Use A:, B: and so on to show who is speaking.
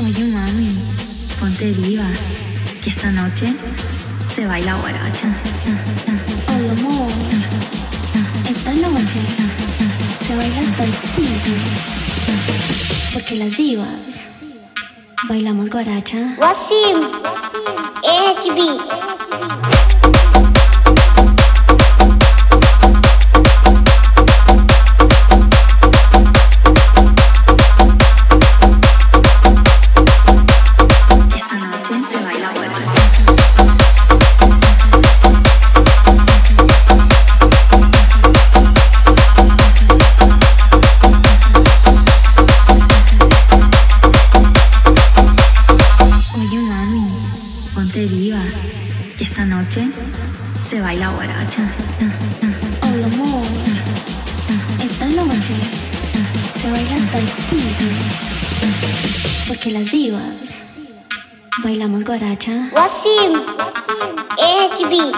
A: Oye mami, ponte viva, que esta noche se baila guaracha.
B: Oye amor, esta noche se baila hasta el piso. Porque las divas bailamos guaracha.
C: Wasim HB
A: que esta noche se baila guaracha. Oye
B: amor, esta noche se baila hasta el piso. Porque las divas bailamos guaracha.
C: Wasim HB